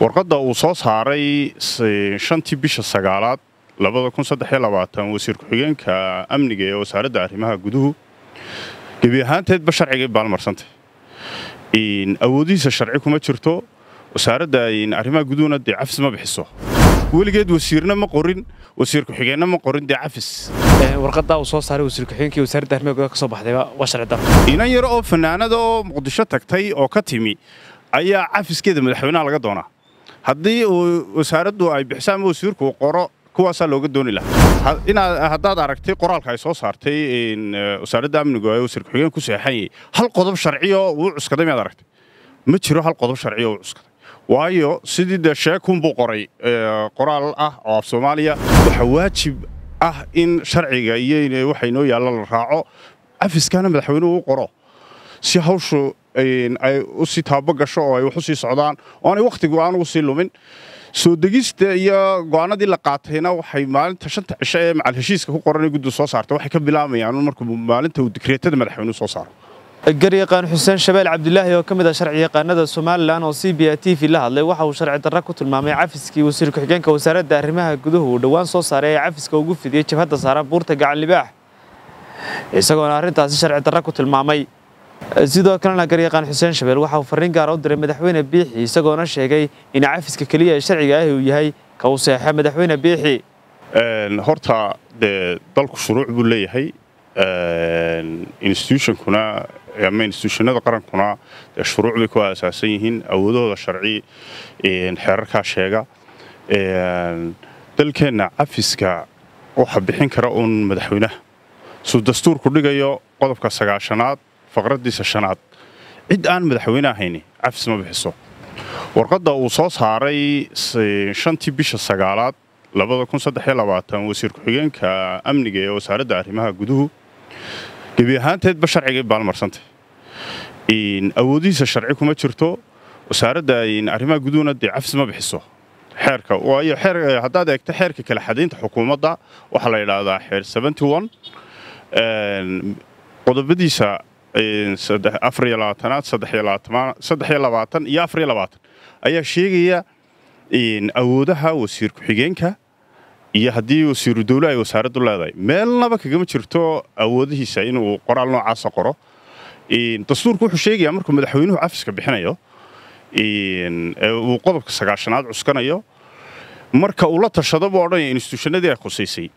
warqadda uu soo saaray shantii bisha sagaalaad wasiir ku-xigeenka amniga ee wasaaradda arrimaha guduhu gebi ahaanteedba sharcigay baalmarsantay awoodihiisa sharci kuma jirto wasaaradda arrimaha guduhuna dee cafis ma bixiso. Weligeed wasiirna ma qorin wasiir ku-xigeenna ma qorin dee cafis warqadaa uu soo saaray wasiir ku-xigeenkii wasaaradda arrimaha gudaha ka soo baxdayba waa sharci daro inan yar oo fanaanada oo muqdisho tagtay oo ka timi ayaa cafiskeeda madaxweynaha laga doonaa haddii uu wasaaraddu ay bixiso ama wasiirku qoro kuwaasaa looga dooni lahaa. Inaad haddaad aragtay qoraalka ay soo saartay wasaaradda amnigu ee wasiir ku-xigeen ku seexanyay hal qodob sharciyo uu cuskaday miyaad aragtay? Ma jiro hal qodob sharciyo uu cuskaday. Waayo sidii dee sheekunbuu qoray qoraal ah oo af soomaaliya waxaa waajib ah in sharciga iyo waxa inoo yaalla la raaco. Cafiskaana madaxweynuhu u qoro si hawshu ay u sii taabo gasho oo ay wax u sii socdaan oo aanay wakhtigu aan ugu lumin. Soo degista iyo go'aanadii la qaatayna waxay maalinta shanta cisho ee macal heshiiska ku qoran guddu soo saarta waxay ka bilaabayaan markuu maalinta uu dikreetada madaxweynuhu soo saaro. Garyaqaan xuseen shabeel cabdilaahi oo ka mid ah sharci yaqaanada somalilan oo c b a t v la hadlay waxa uu sharci darra ku tilmaamay cafiskii wasiir ku-xigeenka wasaaradda arrimaha guduhu uu dhowaan soo saaray ee cafiska ugu fidiyey jabhadda saaran buurta gacan libaax isagoona arrintaasi sharci darra ku tilmaamay sidoo kalena garyaqaan xuseen shabeel waxa uu farriin gaara u diray madaxweyne biixi isagoona sheegay in cafiska keliya ee sharciga ahi uu yahay ka uu seexa madaxweyne biixi horta dee dalku shuruuc buu leeyahay. Institutionkuna ama institutionada qarankuna dee shuruuc bay ku aasaasan yihiin awoodahooda sharci xeerarkaa sheega. Dalkeenna cafiska waxa bixin kara uun madaxweynaha. Suu dastuurku dhigayo qodobka sagaashanaad faqraddiisa shanaad cid aan madaxweyne ahayni cafis ma bixiso warqadda uu soo saaray shantii bisha sagaalaad wasiir ku-xigeenka amniga ee wasaaradda arrimaha guduhu gebi ahaanteedba sharcigay baalmarsantay awoodihiisa sharci kuma jirto wasaaradda arrimaha guduhuna dee cafis ma bixiso xeerka waayo haddaad eegto xeerka kala xadaynta xukuumadda waxaa la yidhaahdaa xeer qodobadiisa aad iyo ayaa sheegaya awoodaha wasiir ku-xigeenka iyo haddii wasiiru dawle ay wasaaraddu leedahay. Meelnaba kagama jirto awoodihiisa inuu qoraal noocaasa qoro. Dastuurku wuxuu sheegayaa markuu madaxweynuhu cafiska bixinayo uu qodobka sagaashanaad cuskanayo marka uu la tashado buu odhanaya instituushannadii ay khusaysay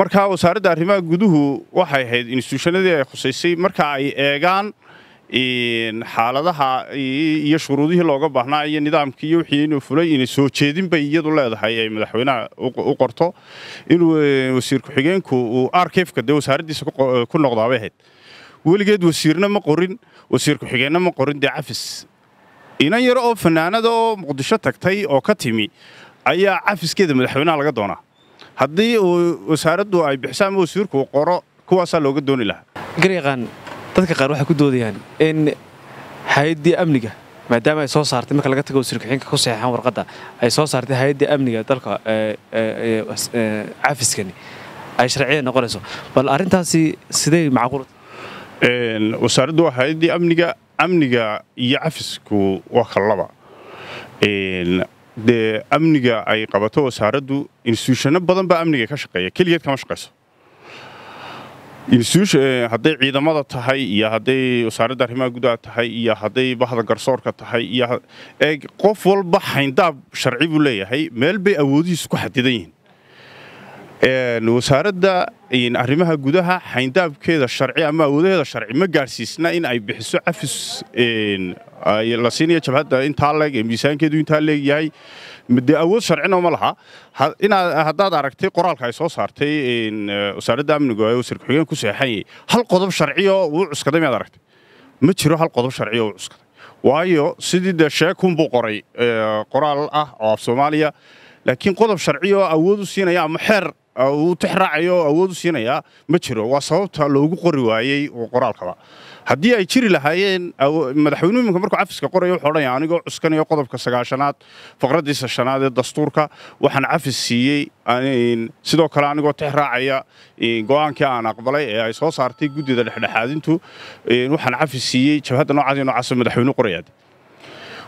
markaa wasaaradda arrimaha guduhu waxay ahayd instituushannadii ay khusaysay marka ay eegaan xaaladaha iyo shuruudihii looga baahnaa iyo nidaamkii iyo wixii inuu fulay inay soo jeedin bay iyadu leedahay ay madaxweynaha u qorto. Inuu wasiir ku-xigeenku uu arkefka dee wasaaraddiisa ku noqdaabay ahayd. Weligeed wasiirna ma qorin wasiir ku-xigeenna ma qorin dee cafis inan yar oo fanaanada oo muqdisho tagtay oo ka timi ayaa cafiskeeda madaxweynaha laga doonaa haddii uu wasaaraddu ay bixiso ama wasiirku uu qoro kuwaasaa looga dooni lahaa. Garyaqaan dadka qaar waxay ku doodayaan in hay'addii amniga maadaama ay soo saartay marka laga tago wasiir ku-xigeenka ku saxeexan warqadda ay soo saartay hay'addii amniga dalka cafiskani ay sharciya noqonayso. Bal arrintaasi sidee macquul? Wasaaraddu waa hay'addii amniga amniga iyo cafisku waa kala laba dee amniga ay qabato wasaaraddu instituushano badan baa amniga ka shaqeeya. Keligeed kama shaqayso hadday ciidamada tahay iyo hadday wasaaradda arrimaha gudaha tahay iyo hadday bahda garsoorka tahay iyo qof walba xayndaab sharci buu leeyahay meel bay awoodihiisu ku xadidan yihiin wasaaradda arrimaha gudaha xayndaabkeeda sharci ama awoodaheeda sharci ma gaadhsiisna in ay bixiso cafis la siinaya jabhadda intaa leeg ee miisaankeedu intaa leegyahay dee awood sharcina ma laha. Haddaad aragtay qoraalka ay soo saartay wasaaradda amnigu ee wasiir ku-xigeen ku seexanyay hal qodob sharciyo uu cuskaday miyaad aragtay? Ma jiro hal qodob sharciyo uu cuskaday. Waayo sidii dee sheekunbuu qoray qoraal ah oo af soomaaliya laakiin qodob sharciyo awood u siinaya ama xeer uu tix raacayo oo awood u siinayaa ma jiro. Waa sababta loogu qori waayey qoraalkaba. Haddii ay jiri lahaayeen madaxweynuhu iminka markuu cafiska qoraya wuxuu odhanaya anigoo cuskanayo qodobka sagaashanaad faqraddiisa shanaad ee dastuurka waxaan cafis siiyey sidoo kale anigoo tix raacaya go'aankii aan aqbalay ee ay soo saartay guddida dhexdhexaadintu waxaan cafis siiyey jabhadda noocaas iyo noocaasa madaxweynuhu qorayaad.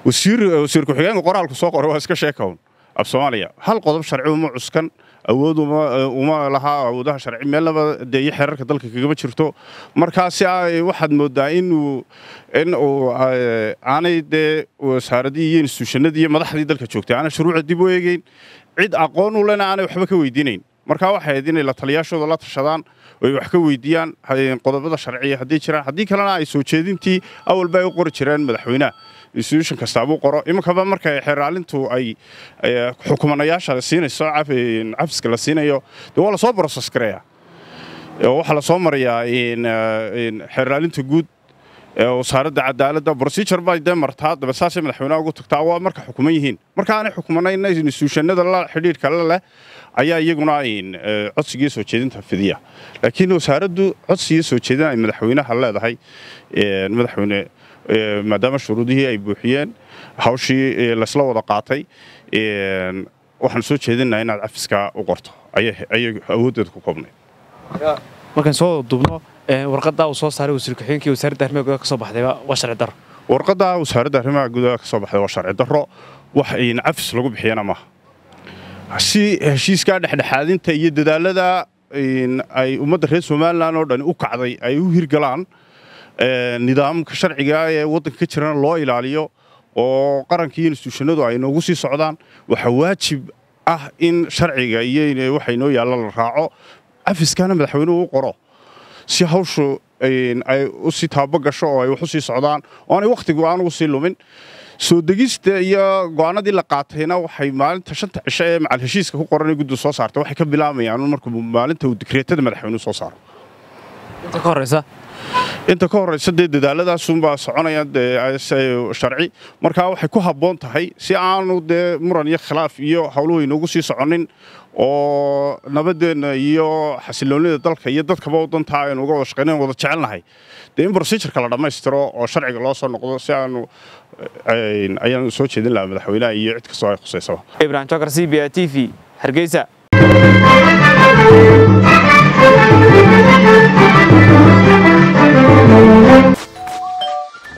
Wasiir wasiir ku-xigeenka qoraalku soo qoray waa iska sheekawn af soomaaliya. Hal qodob sharci uma cuskan. Awood uma lahaa awoodaha sharci. Meelnaba dee iyo xeerarka dalka kagama jirto. Markaasi waxaad moodaa inuu in uu aanay dee wasaaradii iyo instituushanadii iyo madaxdii dalka joogtay. Aanay shuruucda dib u eegeyn cid aqoon u lena aanay waxba ka weydiinayn. Markaa waxay ahayd inay la taliyaashooda la tashadaan oy wax ka weydiiyaan qodobada sharciya haddii jiraan. Haddii kalena ay soo jeedintii awalba ay u qori jireen madaxweynaha institution kastaabuu qoro. Iminkaba marka xeeraalintu ay xukumanayaasha siinayso cafiska la siinayo dee waa la soo broses gareeya waxaa la soo marayaa xeeraalinta guud wasaaradda cadaaladda procedure bay dee martaa daba saasay madaxweynaha ugu tagtaa waa marka xukuman yihiin. Marka aanay xukumanayna instituushanada la xidhiidhka la leh ayaa iyaguna codsigii soo jeedinta fidiya. Laakiin wasaaraddu codsigii soo jeedin ay madaxweynaha leedahay madaxweyne maadaama shuruudihii ay buuxiyeen hawshii laysla wada qaatay waxaan soo jeedinaa inaad cafiska u qorto. Ayay awooddeeda ku koobnayd markaan soo dubno warqaddaa uu soo saaray wasiir ku-xigeenkii wasaaradda arrimaha gudaha ka soo baxdayba waa sharci darro. Warqaddaa wasaaradda arrimaha gudaha ka soo baxday waa sharci darro. Wax cafis lagu bixiyana maaha si heshiiskaa dhexdhexaadinta iyo dadaalada ay ummadda reer somalilan oo dhan u kacday ay u hirgalaan nidaamka sharciga ee waddanka ka jirana loo ilaaliyo oo qaranka iyo instituushanadu ay noogu sii socdaan waxaa waajib ah in sharciga iyo waxa inoo yaalla la raaco. Cafiskana madaxweynuhu u qoro si hawshu ay u taabo gasho oo ay wax u socdaan oo aanay wakhtigu aan ugu sii lumin. Soo degista iyo go'aanadii la qaatayna waxay maalinta shanta cisho ee macal heshiiska ku qoran ee guddu soo saartay waxay ka bilaamayaan markuu maalinta uu dikreetada madaxweynuhu soo saaro inta ka horraysa dee dadaaladaasunbaa soconaya sharci. Markaa waxay ku habboon tahay si aanu dee muran iyo khilaaf iyo howluhu inoogu sii soconin oo nabadeenna iyo xasiloonnida dalka iyo dadkaba wadantaa aynu uga wada shaqaynayn wada jecelnahay dee in procedureka la dhammaystiro oo sharciga loo soo noqdo si aanu ayaanu soo jeedin lahaa madaxweynaha iyo cid kastoo ay khusaysaba ibrahim jokar c b a t v hargeysa